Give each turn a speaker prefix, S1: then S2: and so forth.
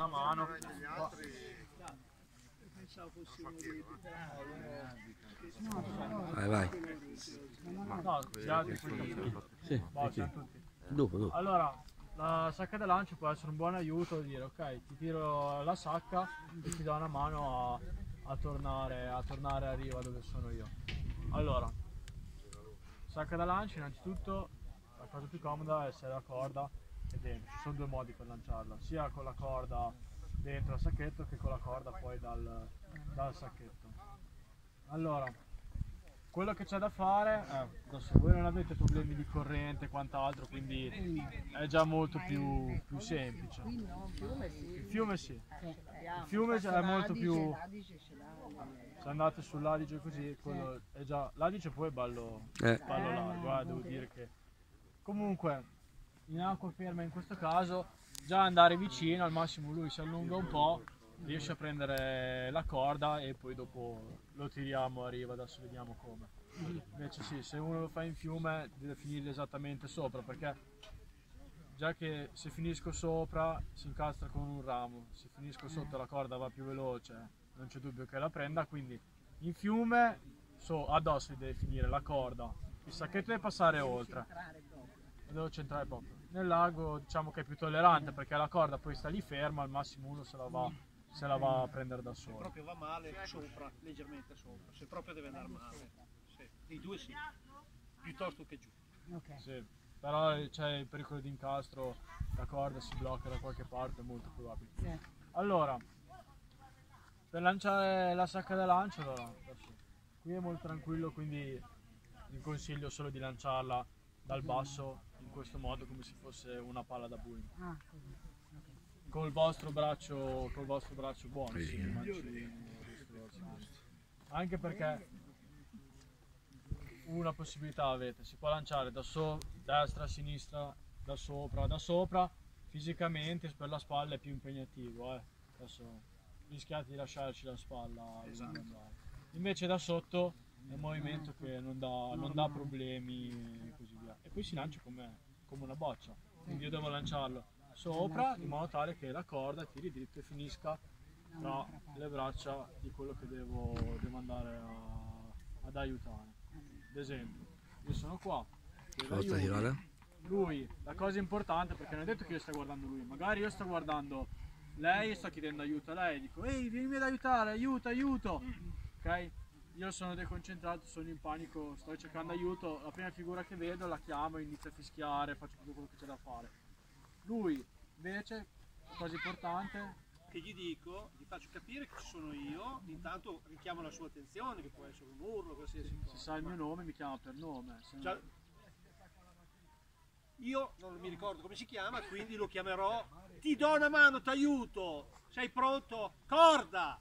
S1: una mano.
S2: Vai, vai.
S1: No,
S2: Sì. Dopo, dopo.
S1: Allora, la sacca da lancio può essere un buon aiuto a dire ok, ti tiro la sacca e ti do una mano a, a tornare, a tornare a riva dove sono io. Allora, sacca da lancio innanzitutto la cosa più comoda è se la corda è dentro. Ci sono due modi per lanciarla, sia con la corda dentro al sacchetto che con la corda poi dal, dal sacchetto. Allora, quello che c'è da fare è, adesso voi non avete problemi di corrente e quant'altro, quindi è già molto più, più semplice. Il fiume sì, il fiume è molto più... Se andate sull'Adige così, quello è già... L'Adige poi è ballo,
S2: Eh.
S1: ballo largo, eh, devo dire che... Comunque, in acqua ferma in questo caso, già andare vicino, al massimo lui si allunga un po', riesce a prendere la corda e poi dopo lo tiriamo a riva, adesso vediamo come. Invece sì, se uno lo fa in fiume deve finire esattamente sopra perché già che se finisco sopra si incastra con un ramo, se finisco sotto la corda va più veloce, non c'è dubbio che la prenda, quindi in fiume so, addosso deve finire la corda, il sacchetto deve passare oltre, devo centrare proprio. Nel lago diciamo che è più tollerante perché la corda poi sta lì ferma, al massimo uno se la va, se la va a prendere da
S3: Se
S1: solo.
S3: proprio va male, sopra, leggermente sopra. Se proprio deve andare male. Sì. Dei due sì. Piuttosto che giù.
S1: Sì, però c'è il pericolo di incastro, la corda si blocca da qualche parte, è molto probabile. Allora, per lanciare la sacca da lancio, allora, qui è molto tranquillo, quindi vi consiglio solo di lanciarla dal basso in questo modo come se fosse una palla da bowling. Col vostro braccio, col vostro braccio buono, sì, mancino, anche perché una possibilità avete, si può lanciare da so- destra, sinistra, da sopra, da sopra, fisicamente per la spalla è più impegnativo, eh. adesso rischiate di lasciarci la spalla andare. Invece da sotto è un movimento che non dà, non dà problemi e così via. E poi si lancia come, come una boccia, quindi io devo lanciarlo sopra in modo tale che la corda tiri dritto e finisca tra le braccia di quello che devo, devo andare a- ad aiutare. Ad esempio, io sono qua, aiuto. lui, la cosa importante, perché non è detto che io sto guardando lui, magari io sto guardando lei e sto chiedendo aiuto a lei, dico ehi vieni ad aiutare, aiuto, aiuto, ok? Io sono deconcentrato, sono in panico, sto cercando aiuto, la prima figura che vedo la chiamo, inizio a fischiare, faccio tutto quello che c'è da fare. Lui invece, cosa importante,
S3: Che gli dico, gli faccio capire che ci sono io, intanto richiamo la sua attenzione, che può essere un urlo, qualsiasi
S1: se
S3: cosa.
S1: sa il mio nome mi chiama per nome, se no-
S3: Già- Io non mi ricordo come si chiama, quindi lo chiamerò. Ti do una mano, ti aiuto. Sei pronto? Corda!